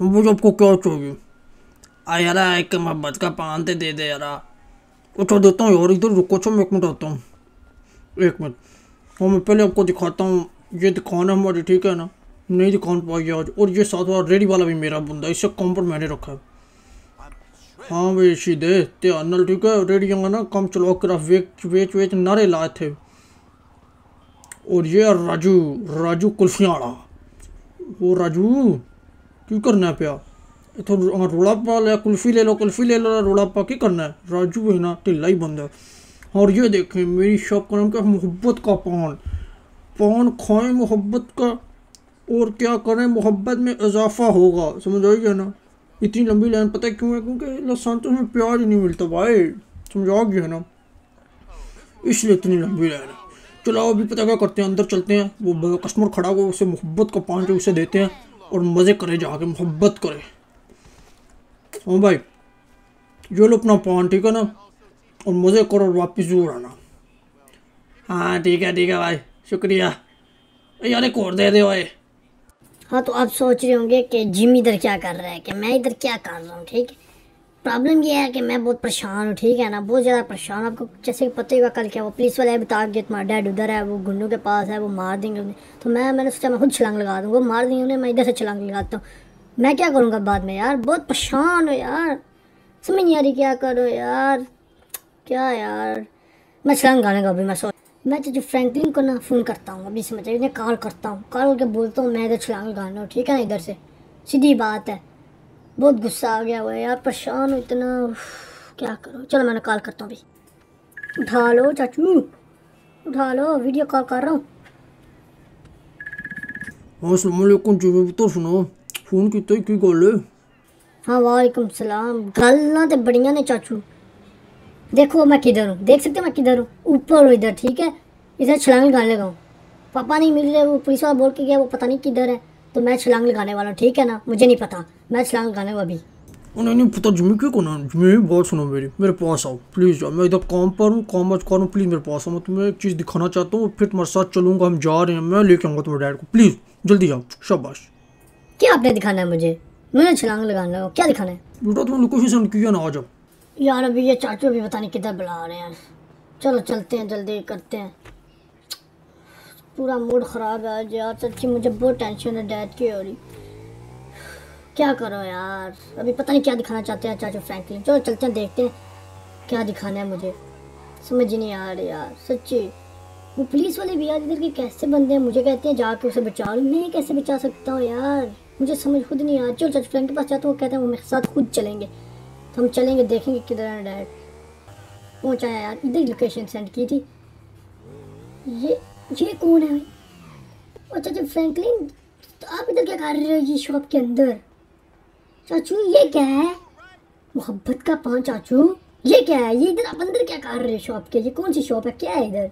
मुझे आपको क्या चाहिए? आ यार, एक मोहब्बत का पान ते दे दे यार। अच्छा देता हूँ यार, इधर रुको अच्छा मैं एक मिनट आता हूँ। एक मिनट। हाँ मैं पहले आपको दिखाता हूँ। ये दुकान है हमारी, ठीक है ना? नहीं दुकान पाई आज। और ये साथ वाला, रेडी वाला भी मेरा बंदा इससे कम पर मैंने रखा है। हाँ भाई सीधे ध्यान ठीक है? रेडियो ना? कम चलो कर वेच वेच वेच, नारे लाए थे। और ये राजू राजू कुल्फियाँ वो राजू, क्यों करना है पिया इतो रोला पा लिया, कुल्फी ले लो, कुल्फी ले लो, रोला पा की करना है। राजू है ना ढिला ही बंदा है। और ये देखें, मेरी शॉप का नाम क्या मोहब्बत का पान। पान खाएँ मोहब्बत का, और क्या करें, मोहब्बत में इजाफा होगा। समझ आइए ना? इतनी लंबी लाइन पता है क्यों है? क्योंकि लस तो में प्याज ही नहीं मिलता भाई। समझ आ गया ना? इसलिए इतनी लंबी लाइन है। चलो अभी पता क्या करते हैं, अंदर चलते हैं, वो कस्टमर खड़ा हुआ, उसे मोहब्बत का जो उसे देते हैं और मज़े करे जाके, मोहब्बत करे। हाँ भाई जो लो अपना पान ठीक है ना? और मज़े करो और वापस ज़रूर आना। हाँ ठीक है ठीक है भाई, शुक्रिया। यार एक और दे दे भाई। हाँ तो आप सोच रहे होंगे कि जिम इधर क्या कर रहा है, कि मैं इधर क्या कर रहा हूँ, ठीक है? प्रॉब्लम ये है कि मैं बहुत परेशान हूँ, ठीक है ना? बहुत ज़्यादा परेशान हूँ। आपको जैसे पता ही हुआ कल क्या वो पुलिस वाले बता के तुम्हारा डैड उधर है, वो गुंडों के पास है, वो मार देंगे उन्हें। तो मैं, मैंने सोचा मैं खुद छलांग लगा दूँ वो मार देंगे उन्हें, मैं इधर से छलांग लगाता हूँ। मैं क्या करूँगा बाद में यार? बहुत परेशान हो यार। समझ नहीं आ रही क्या करो यार? क्या यार? मैं छलांग लगाने का अभी मैं सोच मैं तो जो फ्रैंकलिन को ना फ़ोन करता हूँ, अभी समझ इन्हें कॉल करता हूँ। कॉल करके बोलता हूँ, मैं इधर छलांग लगाना हूँ, ठीक है ना, इधर से? सीधी बात है। बहुत गुस्सा आ गया हुआ है यार परेशान हूँ इतना। क्या करो? चलो मैंने कॉल करता हूँ अभी। उठा लो चाचू। उठा लो वीडियो कॉल कर रहा हूँ। असलकुम जी तो सुनो। फ़ोन किया की गल है? हाँ वालेकुम सलाम। गल्ला तो बड़िया ने चाचू। देखो मैं किधर हूँ। देख सकते हो मैं किधर हूँ? ऊपर हूँ इधर ठीक है? इधर छलांग लगाने लगा हूँ। पापा नहीं मिल रहे वो पुलिस वाला बोल के गया वो पता नहीं किधर है। तो मैं छलांग लगाने वाला हूँ ठीक है ना? मुझे नहीं पता। मैं छलांग लगाने वाला अभी। नहीं नहीं पता जिम्मी क्यों करना जिम्मी बात सुनो मेरी। मेरे पास आओ प्लीज़ जाओ। मैं इधर काम पर हूँ काम आज कर प्लीज़ मेरे पास आओ। मैं तुम्हें एक चीज़ दिखाना चाहता हूँ फिर तुम्हारे साथ चलूँगा हम जा रहे हैं। मैं लेके आऊँगा तुम्हारे डैड को प्लीज़ जल्दी आओ शाबाश। क्या आपने दिखाना है मुझे? मुझे छलांग लगाना है। क्या दिखाना है? बेटा तुमने लोकेशन सेंड किया ना आ जाओ। यार अभी ये चाचू भी पता नहीं किधर बुला रहे हैं। चलो चलते हैं जल्दी करते हैं। पूरा मूड ख़राब है, आज यार सच्ची मुझे बहुत टेंशन है डैड की हो रही। क्या करो यार? अभी पता नहीं क्या दिखाना चाहते हैं चाचू फ्रैंकलिन चलो चलते हैं, देखते हैं क्या दिखाना है मुझे। समझ नहीं आ रही यार, सच्ची। वो पुलिस वाले भी यार इधर के कैसे बंदे हैं? मुझे कहते हैं जाके उसे बचा लो। मैं कैसे बचा सकता हूँ यार? मुझे समझ खुद नहीं आ रहा। चलो चाचू फ्रैंक के पास जाते वो कहते हैं वो मेरे साथ खुद चलेंगे। तो हम चलेंगे, देखेंगे किधर है डैड पहुँचाया यार, इधर लोकेशन सेंड की थी। ये ये कौन है? भाई अच्छा अच्छा फ्रैंकलिन तो आप इधर क्या कर रहे हो ये शॉप के अंदर? चाचू ये क्या है? मोहब्बत का पान चाचू। ये क्या है? ये इधर आप अंदर क्या कर रहे हो शॉप के ये कौन सी शॉप है? क्या है इधर?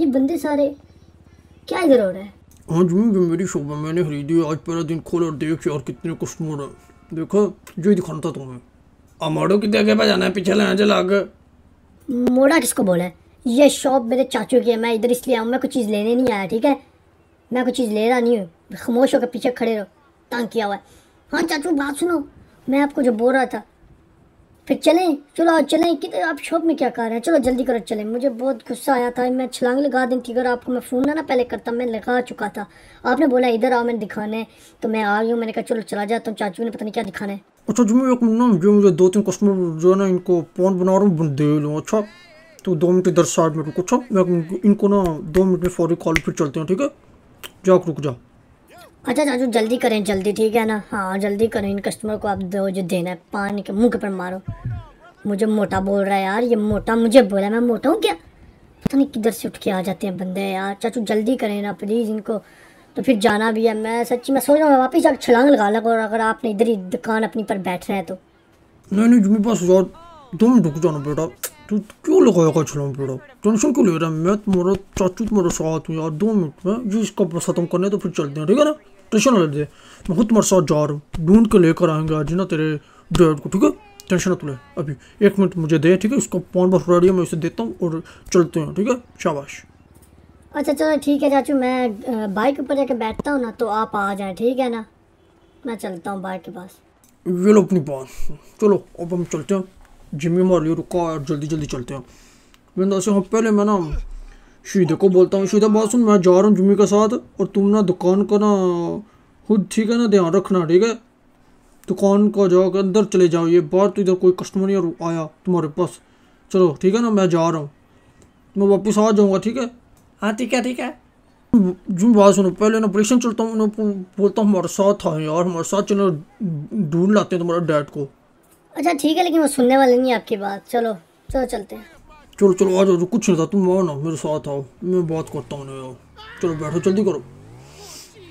ये बंदे सारे क्या इधर हो रहा है? हाँ जी ये मेरी शॉप है मैंने खरीदी आज पहला दिन खोला और देख यार कितने कस्टमर है। देखो जो ही दिखाना था तुम्हें। अमाड़ो की जगह पे जाना है पीछे लेना चला आगे मोड़ा किसको बोला है? ये शॉप मेरे चाचू की है, मैं इधर इसलिए आऊँ, मैं कुछ चीज़ लेने नहीं आया, ठीक है? मैं कुछ चीज़ ले रहा नहीं हूँ। खामोश होकर पीछे खड़े रहो, तंग किया हुआ है। हाँ चाचू, बात सुनो, मैं आपको जो बोल रहा था। फिर चलें, चलो चलें, किधर, आप शॉप में क्या कर रहे हैं? चलो जल्दी करो, चलें। मुझे बहुत गुस्सा आया था, मैं छलांग लगा दी थी। अगर आपको मैं फ़ोन ना ना पहले करता, मैं लगा चुका था। आपने बोला, इधर आओ, मैंने दिखाने तो मैं आ गई हूँ, मैंने कहा, चलो, चला जाता हूँ। चाचू ने पता नहीं क्या दिखाना है। अच्छा जी मैं एक ना, जो मुझे दो तीन कस्टमर जो है ना, इनको फ़ोन बना रहा हूँ दे लूँ। अच्छा तो दो मिनट इधर साइड में रुको अच्छा मैं इनको- ना दो मिनट में फौरी कॉल फिर चलते हैं ठीक है? जा रुक जा अच्छा चाचू जल्दी करें जल्दी ठीक है ना? हाँ जल्दी करें। इन कस्टमर को आप दो जो देना है पानी के मुँह के पर मारो। मुझे मोटा बोल रहा है यार ये मोटा मुझे बोला मैं मोटा हूँ क्या? पता नहीं किधर से उठ के आ जाते हैं बंदे यार। चाचू जल्दी करें ना प्लीज़ इनको। तो फिर जाना भी है। मैं सच्ची मैं सोच रहा हूँ वापस जाकर छलांग लगा लगा और अगर आपने इधर ही दुकान अपनी पर बैठ रहे हैं तो। नहीं नहीं पास यार मिनट रुक जाना बेटा। तू क्यों लगाएगा छलांग बेटा टेंशन क्यों ले रहा है मैं तुम्हारा चाचू तुम्हारा साथ हूँ यार दो मिनट में ये इसका बस खत्म करने तो फिर चलते हैं ठीक है ना टेंशन ले दे मैं खुद तुम्हारे साथ जा रहा हूँ ढूंढ के लेकर आएँगे आज ना तेरे डैड को ठीक है टेंशन ना तू ले अभी एक मिनट मुझे दे ठीक है इसका फ़ोन बस रेडी मैं इसे देता हूँ और चलते हैं ठीक है शाबाश अच्छा चलो ठीक है चाचू मैं बाइक ऊपर जाके बैठता हूँ ना तो आप आ जाए ठीक है ना मैं चलता हूँ बाइक के पास ये लो अपनी बात चलो अब हम चलते हैं जिम्मी मार लिए रुका है जल्दी जल्दी चलते हैं मैंने से हम पहले मैं ना शीदे को बोलता हूँ शीदा बात सुन मैं जा रहा हूँ जिम्मी के साथ और तुम ना दुकान का ना खुद ठीक है ना ध्यान रखना ठीक है दुकान का जाओ अंदर चले जाओ ये बाहर तो इधर कोई कस्टमर नहीं आया तुम्हारे पास चलो ठीक है ना मैं जा रहा हूँ मैं वापस आ जाऊँगा ठीक है हाँ ठीक है ठीक है जिम बात सुनो पहले ना ऑपरेशन चलता हूँ बोलता हूँ हमारे साथ आए यार हमारे साथ चलो ढूंढ लाते हैं तुम्हारे डैड को अच्छा ठीक है लेकिन वो सुनने वाले नहीं आपकी बात। चलो चलो चलते हैं। चलो चलो आ जाओ कुछ नहीं था तुम आओ ना मेरे साथ आओ। मैं बात करता हूँ आओ चलो बैठो जल्दी करो।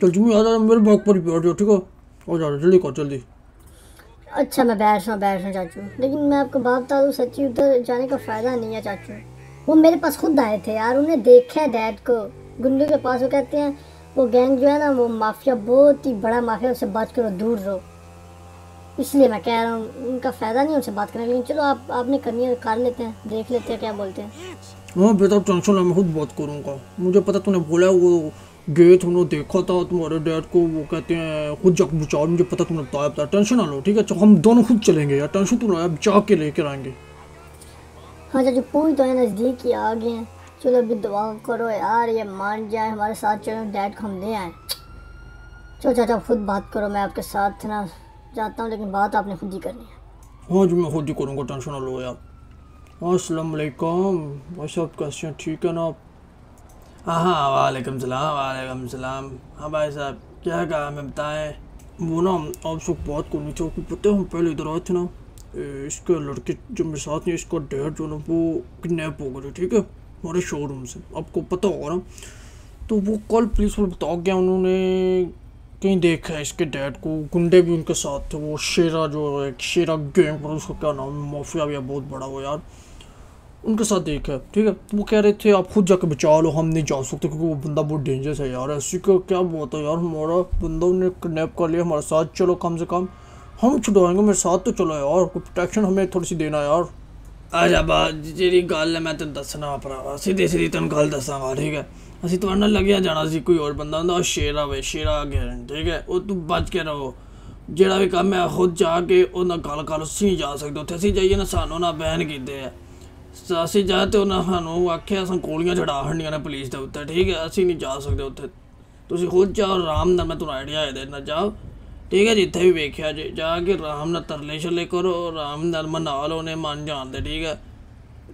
चल जिम्मी आ जाओ मेरे बाइक पर ही बैठ जाओ ठीक है? आ जाओ जल्दी करो जल्दी। अच्छा मैं बैठ रहा हूँ बैठ रहा हूँ चाचू। लेकिन मैं आपको बात बता दूँ सच्ची उधर जाने का फ़ायदा नहीं है चाचू। वो मेरे पास खुद आए थे यार उन्हें देखा है डैड को। गुंडे के पास वो कहते हैं वो गैंग जो है ना वो माफिया बहुत ही बड़ा माफिया उससे बच करो दूर रहो। इसलिए मैं कह रहा हूँ उनका फ़ायदा नहीं उनसे बात करने का। लेकिन चलो आप आपने करनी है कर लेते हैं देख लेते हैं क्या बोलते हैं। हाँ बेटा टेंशन ना मैं खुद बात करूँगा। मुझे पता तूने बोला वो गए थे उन्होंने देखा था तुम्हारे डैड को वो कहते हैं खुद जाकर बचाओ मुझे पता तूने बताया था टेंशन ना लो ठीक है? हम दोनों खुद चलेंगे यार टेंशन तू ना अब जाके लेकर आएँगे। हाँ चाचू पूरी तो है नज़दीक ही आ गए हैं। चलो अभी दुआ करो यार ये मान जाए हमारे साथ चलो डैड को हम ले आए। चलो चाचा खुद बात करो मैं आपके साथ ना जाता हूँ, लेकिन बात आपने खुद ही करनी है। हाँ जी, मैं खुद ही करूँगा, टेंशन ना लो यार। हाँ अस्सलाम वालेकुम। भाई साहब, कैसे हैं? ठीक है ना आप? हाँ हाँ वालेकुम सलाम वालेकुम सलाम। हाँ भाई साहब, क्या कहा मैं बताएँ? वो ना आपसे बात करनी थी आपको पता है हम पहले इधर आए थे ना इसके लड़के जो मेरे साथ नहीं इसका डैड जो ना, वो किडनैप हो गए ठीक है? हमारे शोरूम से। आपको पता होगा ना तो वो कल पुलिस वाले बता गया उन्होंने कहीं देखा है इसके डैड को? गुंडे भी उनके साथ थे, वो शेरा जो है शेरा गैंग पर, उसका क्या नाम माफिया भी बहुत बड़ा वो यार। उनके साथ देखा है, ठीक है? तो वो कह रहे थे, आप खुद जाके बचा लो, हम नहीं जा सकते क्योंकि वो बंदा बहुत डेंजरस है यार। ऐसी का क्या बात है यार? हमारा बंदा उन्हें किडनैप कर लिया, हमारे साथ चलो कम से कम। हम छुड़वाएँगे, मेरे साथ तो चलो यार। प्रोटेक्शन हमें थोड़ी सी देना यार। ਅੱਛਾ ਬਾ ਜਿਹੜੀ ਗੱਲ ਹੈ ਮੈਂ ਤੈਨੂੰ ਦੱਸਣਾ ਭਰਾਵਾ, ਸਿੱਧੀ ਸਿੱਧੀ ਤੈਨੂੰ ਗੱਲ ਦੱਸਾਂਗਾ, ਠੀਕ ਹੈ? ਅਸੀਂ ਤੁਹਾਡੇ ਨਾਲ ਲੱਗਿਆ ਜਾਣਾ ਸੀ, ਕੋਈ ਹੋਰ ਬੰਦਾ ਹੁੰਦਾ, ਉਹ ਸ਼ੇਰਾ ਵੇ ਸ਼ੇਰਾ ਅੱਗੇ ਠੀਕ ਹੈ? ਉਹ ਤੂੰ ਬਚ ਕੇ ਰਹੋ। ਜਿਹੜਾ ਵੀ ਕੰਮ ਹੈ, ਖੁਦ ਜਾ ਕੇ ਉਹਨਾਂ ਨਾਲ ਗੱਲ ਕਰ, ਅਸੀਂ ਨਹੀਂ ਜਾ ਸਕਦੇ, ਉੱਥੇ ਅਸੀਂ ਜਾਈਏ ਨਾ, ਸਾਨੂੰ ਨਾ ਬੈਨ ਕੀਤੇ ਆ ਅਸੀਂ ਜਾ ਤੇ ਉਹਨਾਂ ਸਾਨੂੰ ਆਖਿਆ ਅਸੀਂ ਗੋਲੀਆਂ ਚੜਾ ਹੰਡੀਆਂ ਨੇ ਪੁਲਿਸ ਦੇ ਉੱਤੇ, ਠੀਕ ਹੈ? ਅਸੀਂ ਨਹੀਂ ਜਾ ਸਕਦੇ ਉੱਥੇ। ਤੁਸੀਂ ਖੁਦ ਜਾਓ, ਆਰਾਮ ਨਾਲ ਮੈਂ ਤੁਹਾਨੂੰ ਆਈਡੀਆ ਦੇ ਦੇਣਾ ਜਾਓ। ਠੀਕ ਹੈ ਜਿੱਥੇ ਵੀ ਵੇਖਿਆ ਜੇ ਜਾ ਕੇ ਆਰਾਮ ਨਾਲ ਤਰਲੇ ਛਲੇ ਕਰੋ ਆਰਾਮ ਨਾਲ ਮਨਾ ਲਓ ਨੇ ਮੰਨ ਜਾਂਦੇ ਠੀਕ ਹੈ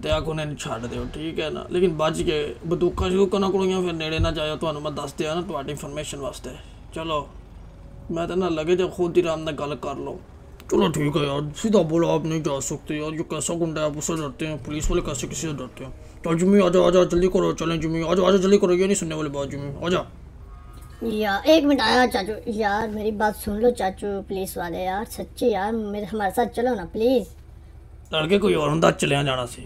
ਤੇ ਆਖੋ ਨੇ ਛੱਡ ਦਿਓ ਠੀਕ ਹੈ ਨਾ ਲੇਕਿਨ ਬਚ ਕੇ ਬੰਦੂਕਾਂ ਸ਼ੁਕਾ ਨਾ ਕੁੜੀਆਂ ਫਿਰ ਨੇੜੇ ਨਾ ਜਾਇਓ ਤੁਹਾਨੂੰ ਮੈਂ ਦੱਸ ਦਿਆਂ ਨਾ ਤੁਹਾਡੀ ਇਨਫੋਰਮੇਸ਼ਨ ਵਾਸਤੇ ਚਲੋ मैं तो ना लगे जब खुद ही राम ने गल कर लो चलो ठीक है यार सीधा बोलो आप नहीं जा सकते यार ये कैसा गुंडा है आप उससे डरते हैं पुलिस वाले कैसे किसी से डरते हैं तो जिम्मी आ जाओ आ जाओ जल्दी करो चलें जिम्मी आ जाओ आ जाओ जल्दी करो ये नहीं सुनने वाली बात जिम्मी आ जा यार एक मिनट आया चाचू। यार मेरी बात सुन लो चाचू पुलिस वाले यार। सच्ची यार मेरे हमारे साथ चलो ना प्लीज़ लड़के कोई और अंदाज चले जाना सी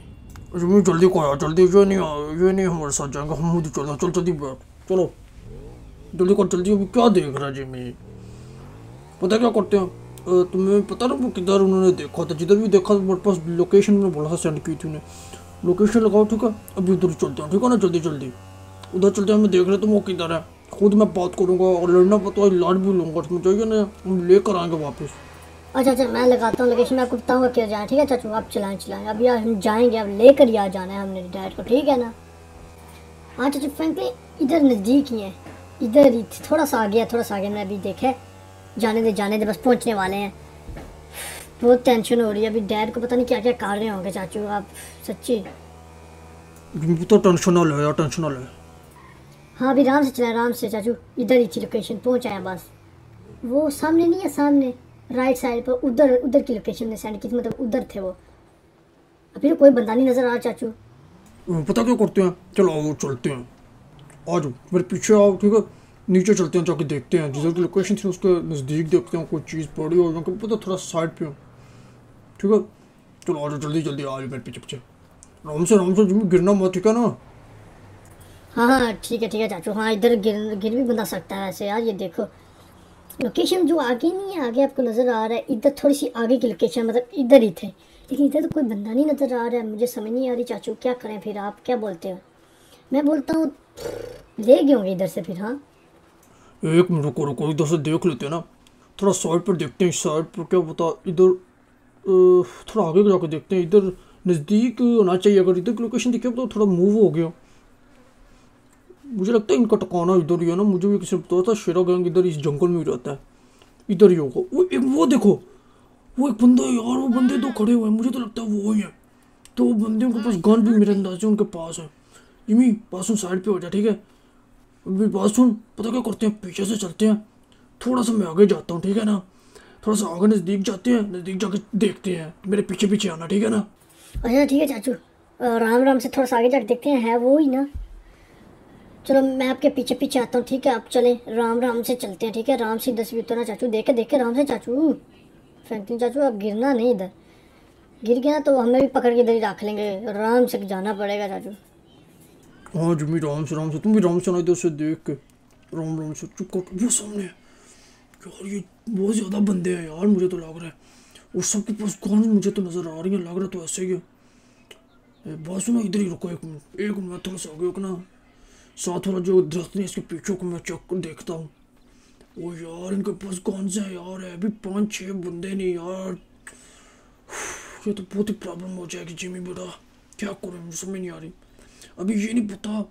जिम्मी जल्दी करो यार जल्दी ये नहीं ये नहीं हमारे साथ जाएँगे हम खुद चलो चल जल्दी बैठ चलो। जल्दी कर जल्दी अभी क्या देख रहा है जिम्मी पता क्या करते हैं? तुम्हें पता ना वो किधर उन्होंने देखा था? जिधर भी देखा था मेरे पास लोकेशन में बोला था सेंड की थी उन्हें। लोकेशन लगाओ ठीक है? अभी उधर चलते हैं ठीक है ना? जल्दी जल्दी। उधर चलते हैं मैं देख रहे तुम वो किधर है। खुद मैं बात करूँगा और लड़ना पता है लड़ भी लूँगा तुम चाहिए ना हम लेकर आएँगे वापस। अच्छा अच्छा मैं लगाता हूँ लोकेशन मैं आपको बताऊँगा क्या जाए ठीक है चाचू आप चलाएँ चलाएँ। अब यार हम जाएँगे अब लेकर ही आ जाना है हमने डैड को ठीक है ना? हाँ चाचू फ्रेंकली इधर नज़दीक ही है। इधर ही थोड़ा सा आगे है थोड़ा सा आगे मैं अभी देखा। जाने दे जाने दे बस पहुँचने वाले हैं। बहुत टेंशन हो रही है अभी डैड को पता नहीं क्या क्या कर रहे होंगे चाचू आप सच्ची। तो टेंशन ना ले यार टेंशन ना ले हाँ अभी आराम से चला आराम से चाचू, इधर ही थी लोकेशन पहुँच आया बस। वो सामने नहीं है, सामने राइट साइड पर, उधर उधर की लोकेशन ने सेंड की थी मतलब उधर थे वो। अभी तो कोई बंदा नहीं नज़र आ रहा चाचू। पता क्या करते हैं? चलो, आओ, चलते हैं। आ जाओ, मेरे पीछे आओ, ठीक है? नीचे चलते हैं, जाके देखते हैं। जिधर की लोकेशन थी, उसके नज़दीक देखते हैं, कोई चीज़ पड़ी हो या पता थोड़ा साइड पे हो। ठीक है? चलो, आ जाओ, जल्दी जल्दी, आ जाओ मेरे पीछे पीछे आराम से आराम से जिम्मी गिरना मत, ठीक है ना? हाँ हाँ ठीक है ठीक है, चाचू। हाँ इधर गिर गिर भी बंदा सकता है ऐसे यार, ये देखो। लोकेशन जो आगे नहीं है, आगे आपको नज़र आ रहा है, इधर थोड़ी सी आगे की लोकेशन मतलब इधर ही थे। लेकिन इधर तो कोई बंदा नहीं नज़र आ रहा है, मुझे समझ नहीं आ रही चाचू, क्या करें फिर आप, क्या बोलते हो? मैं बोलता हूँ, ले गए होंगे इधर से फिर हाँ? एक मिनट रुको रुको, इधर से देख लेते हैं ना। थोड़ा साइड पर देखते हैं साइड पर क्या पता इधर थोड़ा आगे जाकर देखते हैं, इधर नज़दीक होना चाहिए, अगर इधर की लोकेशन दिखे तो थोड़ा मूव हो गया। मुझे लगता है इनका टकाना इधर ही है ना, मुझे भी किसी ने बताया था, शेरा गैंग इधर इस जंगल में ही रहता है, इधर ही होगा। वो एक, वो देखो, वो एक बंदा है यार, वो बंदे दो खड़े हुए हैं, मुझे तो लगता है वो ही है। तो वो बंदे उनके पास गन भी मेरे अंदाज से उनके पास है। जिमी पास साइड पे हो जा, ठीक है? अभी बात पता क्या करते हैं, पीछे से चलते हैं। थोड़ा सा मैं आगे जाता हूँ, ठीक है ना? थोड़ा सा आगे नज़दीक जाते हैं, नज़दीक जाके देखते हैं। मेरे पीछे पीछे आना, ठीक है ना? अच्छा ठीक है चाचू। राम राम से थोड़ा सा आगे जाके देखते हैं, है वो ही ना? चलो मैं आपके पीछे पीछे आता हूँ ठीक है? आप चले राम राम से चलते हैं ठीक है? राम से दस भी उतरना चाचू देखे देखे राम से चाचू। फ्रैंकलिन चाचू अब गिरना नहीं इधर। गिर गया तो हमें भी पकड़ के इधर ही रख लेंगे। राम से जाना पड़ेगा चाचू। हाँ जिमी राम से राम से। तुम भी राम से ना इधर से देख के। राम राम से। चुप कर वो सामने यार ये बहुत ज़्यादा बंदे हैं यार मुझे तो लग रहा है। और सबके पास कौन मुझे तो नज़र आ रही है? लग रहा तो ऐसे ही है। ए, बात सुनो इधर ही रुको एक मिनट। एक मिनट थोड़ा सा आगे रुकना। साथ वाला जो दरख्त है इसके पीछे को मैं चेक देखता हूँ। ओ यार, इनके पास कौन सा है यार? है अभी पाँच छः बंदे नहीं यार। ये तो बहुत ही प्रॉब्लम हो जाएगी जिमी बेटा। क्या करूँ, मुझे समझ नहीं आ रही। अभी ये नहीं पता,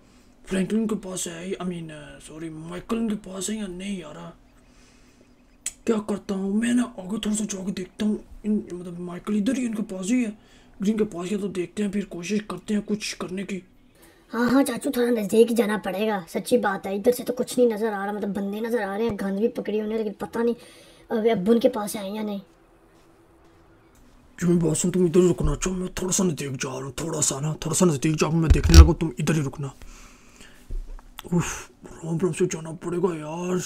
फ्रैंकलिन के पास है आई मीन सॉरी माइकल के पास है या नहीं यार। क्या करता हूँ? मैं ना आगे थोड़ा सा जाके देखता हूँ। इन मतलब माइकल इधर ही इनके पास ही है। ग्रीन के पास ही है तो देखते हैं, फिर कोशिश करते हैं कुछ करने की। हाँ हाँ चाचू, थोड़ा नज़दीक जाना पड़ेगा। सच्ची बात है, इधर से तो कुछ नहीं नज़र आ रहा मतलब बंदे नज़र आ रहे हैं गंद भी पकड़ी उन्हें लेकिन पता नहीं, अभी अब्बू उनके पास आए या नहीं। जो मैं बात सुन, तुम इधर रुकना, चलो, मैं थोड़ा सा नज़दीक जा रहा हूँ, थोड़ा सा ना, थोड़ा सा नज़दीक जाकर मैं देखने लगा, तुम इधर ही रुकना। उफ, राम राम से जाना पड़ेगा यार।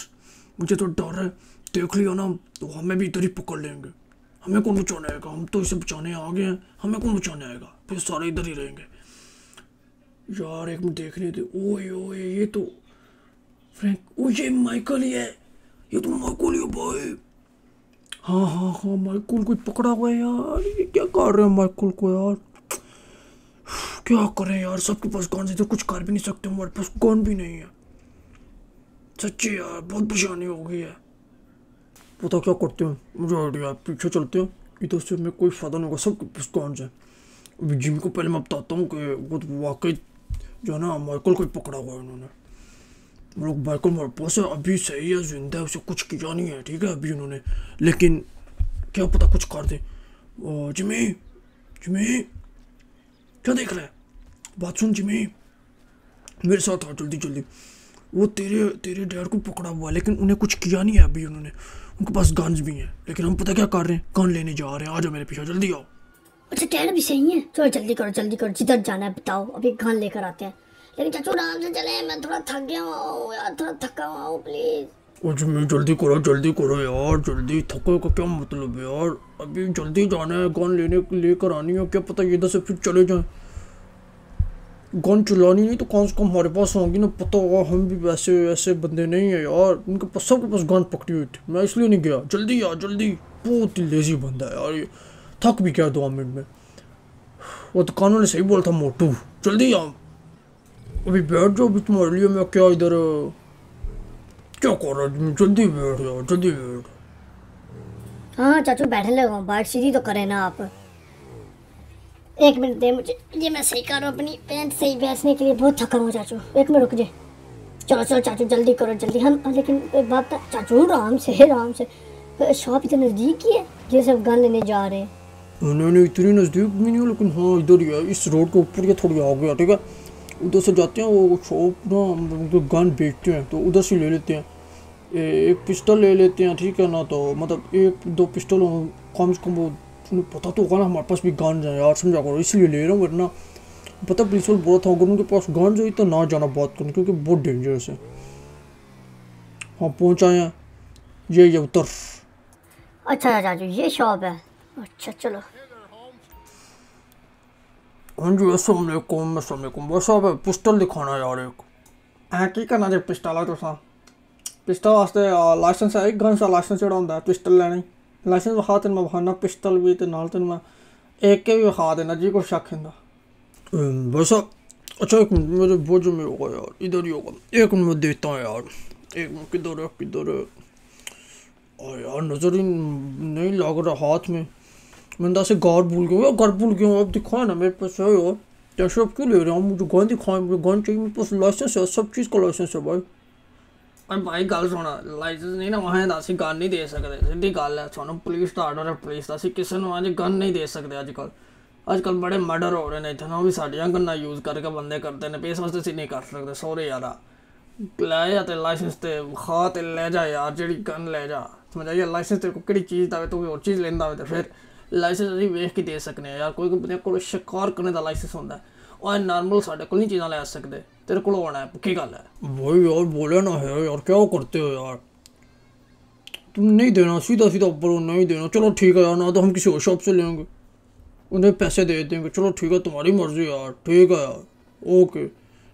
मुझे तो डर है, देख लिया ना तो हमें भी इधर ही पकड़ लेंगे। हमें कौन बचाने आएगा? हम तो इसे बचाने आ गए हैं, हमें कौन बचाने आएगा? फिर सारे इधर ही रहेंगे। यार, एक मिनट देखने दे। ओए ओए, ये तो फ्रैंक, ओ, ये माइकल ही है ये तो माइकल ही भाई। हाँ हाँ हाँ माइकल को पकड़ा हुआ है यार। ये क्या कर रहे हैं माइकल को यार? क्या करें यार, सबके पास गन से तो कुछ कर भी नहीं सकते, हमारे पास गन भी नहीं है। सच्ची यार, बहुत परेशानी हो गई है। पता क्या करते हैं? मुझे आइडिया पीछे चलते हैं। इधर से हमें कोई फ़ायदा नहीं होगा, सबके पास गन अभी जिम को पहले मैं बताता हूँ कि वो तो वाकई जो ना माइकल को पकड़ा हुआ है उन्होंने। लोग माइकल हमारे पास है अभी सही है, ज़िंदा है, उसे कुछ किया नहीं है, ठीक है, अभी उन्होंने। लेकिन क्या पता कुछ कर दे। जिमी जिमी, क्या देख रहा है? बात सुन जिमी। मेरे साथ आ, जल्दी जल्दी। वो तेरे तेरे डैड को पकड़ा हुआ है, लेकिन उन्हें कुछ किया नहीं है अभी उन्होंने। उनके पास गन्स भी हैं, लेकिन हम पता क्या कर रहे हैं? गन लेने जा रहे हैं। आ जाओ मेरे पीछे, जल्दी आओ। अच्छा टैड भी सही है। चलो, जल्दी करो जल्दी करो। जिधर जाना है, बताओ। अभी गन लेकर आते हैं। लेकिन चाचू आराम से चले। मैं थोड़ा थक गया हूँ, यार। थोड़ा थका हुआ हूँ प्लीज़ ओ जिमी जल्दी करो जल्दी करो यार। जल्दी थको का क्या मतलब है यार? अभी जल्दी जाना है, गन लेने, लेकर आनी है। क्या पता इधर से फिर चले जाएँ। गन चलानी नहीं तो कम से कम हमारे पास होंगी ना? पता होगा, हम भी वैसे, ऐसे बंदे नहीं है यार। उनके पास, सबके पास गन पकड़ी हुई थी। मैं इसलिए नहीं गया। जल्दी यार, जल्दी। बहुत ही लेजी बंदा है यार ये। थक भी गया दो मिनट में। वो तो कानून ने सही बोला था, मोटू। जल्दी आओ। अभी बैठ जाओ अभी तुम्हारे लिए, मैं क्या इधर, क्या कर रहा है? जल्दी बैठ जाओ, जल्दी बैठ हाँ चाचू, बैठे लगा हूँ बाइक सीधी तो करें ना आप। एक मिनट दे मुझे। ये मैं सही कर रहा हूँ, अपनी पैंट सही बैठने के लिए। बहुत थका हूँ, चाचू। एक मिनट रुक जाए। चलो चलो, चाचू, जल्दी करो, जल्दी। हम, लेकिन एक बात चाचू आराम से, राम से। शॉप इतने नज़दीक ही है, ये सब गन लेने जा रहे हैं। नहीं नहीं इतनी नज़दीक भी नहीं है लेकिन हाँ इधर ही है, इस रोड के ऊपर ये थोड़ी आ गया ठीक है? उधर से जाते हैं, वो शॉप ना उनके गन बेचते हैं तो उधर से ले लेते हैं। ए- एक पिस्टल ले लेते हैं, ठीक है ना तो मतलब एक, दो पिस्टल कम से कम वो उन्हें पता तो होगा ना, हमारे पास भी गन है यार, समझा करो, इसलिए ले रहा हूँ, वरना पता पुलिस वाले बोला था अगर उनके पास गन जो तो ना जाना बात करने क्योंकि बहुत डेंजरस है। हाँ पहुँचाए हैं। ये ये उतर। अच्छा चाचू ये शॉप है। अच्छा चलो। हाँ जी असलकुम असलकुम वो साहब पिस्टल दिखाना यार एक। है की करना जो पिस्टल है तुसा? पिस्टल वास्ते लाइसेंस है एक गन सा लाइसेंस जो होंगे पिस्टल लैने लाइसेंस विखा तेन मैं विखाना पिस्टल भी तो नाल तेन मैं एक के भी विखा देना जी कुछ शक हिंदा। वो साहब अच्छा एक मेरे बोझ में होगा यार इधर ही होगा। एक मैं देता हूँ यार एक मिनट किधर है किधर है। यार नज़र ही नहीं लग रहा हाथ में। मैंने तो ऐसे गार भूल गया यार गार भूल गया अब दिखाया ना मेरे पास है यार कैसे अब क्यों ले रहे हो मुझे गन दिखाएं मुझे गन चाहिए मेरे पास लाइसेंस है सब चीज़ का लाइसेंस है भाई ਪਰ ਭਾਈ ਗੱਲ ਸੁਣ ਲਾਇਸੈਂਸ ਨਹੀਂ ਨਾ ਵਾਹੇ ਦਾ ਅਸੀਂ ਗਨ ਨਹੀਂ ਦੇ ਸਕਦੇ ਸਿੱਧੀ ਗੱਲ ਹੈ ਸਾਨੂੰ ਪੁਲਿਸ ਦਾ ਆਰਡਰ ਹੈ ਪੁਲਿਸ ਦਾ ਅਸੀਂ ਕਿਸੇ ਨੂੰ ਅੱਜ ਗਨ ਨਹੀਂ ਦੇ ਸਕਦੇ ਅੱਜ ਕੱਲ ਅੱਜ ਕੱਲ ਬੜੇ ਮਰਡਰ ਹੋ ਰਹੇ ਨੇ ਇੱਥੇ ਨਾ ਉਹ ਵੀ ਸਾਡੀਆਂ ਗੰਨਾਂ ਯੂਜ਼ ਕਰਕੇ ਬੰਦੇ ਕਰਦੇ ਨੇ ਪੇਸ ਵਾਸਤੇ ਅਸੀਂ ਨਹੀਂ ਕਰ ਸਕਦੇ ਸੋਰੇ ਯਾਰਾ ਲੈ ਜਾ ਤੇ ਲਾਇਸੈਂਸ ਤੇ ਖਾ ਤੇ ਲੈ ਜਾ ਯਾਰ ਜਿਹੜੀ ਗਨ ਲੈ ਜਾ ਸਮਝ ਆਇਆ ਲਾਇਸੈਂਸ ਤੇ ਕੋਈ ਕਿਹੜੀ ਚੀਜ਼ ਦਾ ਹੋਵੇ ਤੂੰ ਕੋਈ ਹੋਰ ਚੀਜ਼ ਲੈਂਦਾ ਹੋਵੇ ਤੇ ਫਿਰ ਲਾਇਸੈਂਸ ਅਸੀਂ ਵੇਖ ਕੇ ਦੇ ਸਕਨੇ ਆ ਯਾਰ ਕੋਈ ਕੋਈ ਬੰਦੇ ਕੋਲ ਸ਼ਿਕਾਰ ਕਰਨ ਦਾ ਲਾਇਸੈਂਸ ਹੁੰਦਾ ਹੈ। ਉਹ ਨਾਰਮਲ ਸਾਡੇ ਕੋਲ ਨਹੀਂ ਚੀਜ਼ਾਂ ਲੈ ਸਕਦੇ ਤੇਰੇ ਕੋਲ ਹੋਣਾ ਹੈ ਪੱਕੀ ਗੱਲ ਹੈ भाई यार बोले ना है यार क्या करते हो यार तुम नहीं देना सीधा सीधा बोलो नहीं देना चलो ठीक है यार ना तो हम किसी और शॉप से लेंगे उन्हें पैसे दे देंगे चलो ठीक है तुम्हारी मर्जी यार ठीक है यार ओके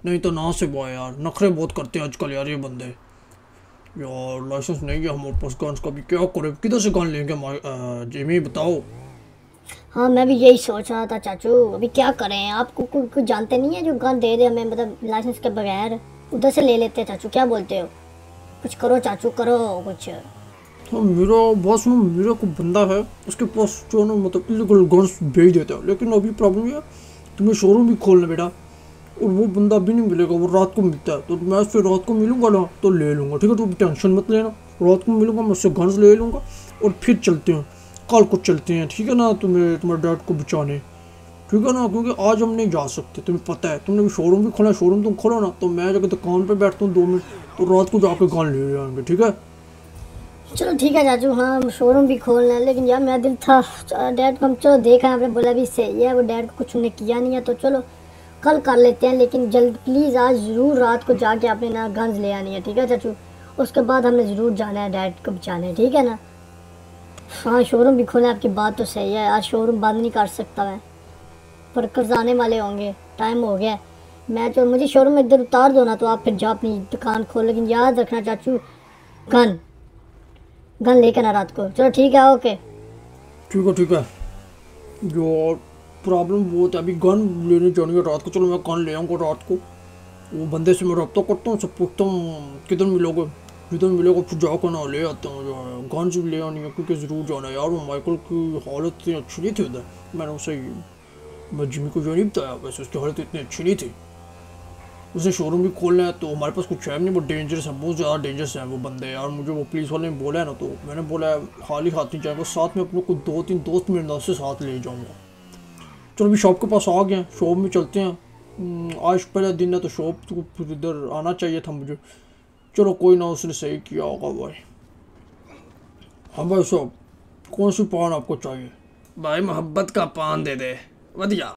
नहीं तो ना से बॉय यार नखरे बहुत करते हैं आजकल यार ये बंदे यार लाइसेंस नहीं है हमारे पास गन्स का भी क्या करें किधर से गन लेंगे हमारे अ, जिमी बताओ हाँ मैं भी यही सोच रहा था चाचू। अभी क्या करें? आपको कुछ कुछ जानते नहीं है जो गन दे दे हमें? मतलब लाइसेंस के बगैर। उधर से ले लेते हैं चाचू। क्या बोलते हो? कुछ करो चाचू, करो कुछ। हाँ मेरा बॉस में मेरा कोई बंदा है, उसके पास जो ना मतलब इलीगल गन्स भेज देता है। लेकिन अभी प्रॉब्लम ये है, तुम्हें शोरूम भी खोलना बेटा। और वो बंदा अभी नहीं मिलेगा, वो रात को मिलता है। तो मैं उससे रात को मिलूँगा ना तो ले लूँगा, ठीक है? तो टेंशन मत लेना। रात को मिलूँगा, मैं उससे गन्स ले लूँगा, और फिर चलते हैं। कल को चलते हैं, ठीक है ना, तुम्हें, तुम्हारे डैड को बचाने। ठीक है ना, क्योंकि आज हम नहीं जा सकते, तुम्हें पता है, तुमने भी शोरूम भी खोला शोरूम तुम खोलो ना तो मैं जाकर दुकान पे बैठता हूँ दो मिनट तो रात को जाके गन ले आएँगे, ठीक है? चलो ठीक है चाचू हाँ शोरूम भी खोलना है, लेकिन यार मेरा दिल था डैड को हम, चलो देखा आपने बोला भी सही है, वो डैड को कुछ उन्हें किया नहीं है तो चलो, कल कर लेते हैं, लेकिन जल्द प्लीज़ आज ज़रूर रात को जाके आपने ना गन्स ले आनी है, ठीक है चाचू? उसके बाद हमें ज़रूर जाना है डैड को बचाने, ठीक है ना? हाँ शोरूम भी खोला आपकी बात तो सही है आज शोरूम बंद नहीं कर सकता मैं। वर्कर्स आने वाले होंगे टाइम हो गया। मैं तो मुझे शोरूम में इधर उतार दो ना तो आप फिर जाओ अपनी दुकान खोल, लेकिन याद रखना चाचू गन गन लेकर ना रात को। चलो ठीक है ओके ठीक है ठीक है। यार प्रॉब्लम बहुत है अभी गन लेने है रात को। चलो मैं गन ले आऊँगा रात को। वो बंदे से मैं रब्ता करता हूँ, सब पूछता हूँ, किधर मिलोगे? फिर जाकर ना ले आता हूँ गन से ले आनी है क्योंकि ज़रूर जाना यार वो माइकल की हालत इतनी अच्छी नहीं थी उधर मैंने उसे मैं जिमी को जो नहीं बताया वैसे उसकी हालत इतनी अच्छी नहीं थी उसे शोरूम भी खोलना है तो हमारे पास कुछ है नहीं वो डेंजरस है बहुत ज़्यादा डेंजरस है वो बंदे यार मुझे वो पुलिस वाले ने बोला है ना तो मैंने बोला खाली हाथ नहीं जाएगा साथ में अपने को दो तीन दोस्त मेरे अंदर से साथ ले जाऊँगा चलो अभी शॉप के पास आ गए हैं शॉप में चलते हैं आज पहला दिन है तो शॉप फिर इधर आना चाहिए था मुझे चलो कोई ना उसने सही किया होगा भाई हाँ भाई साहब कौन सी पान आपको चाहिए भाई मोहब्बत का पान दे दे वधिया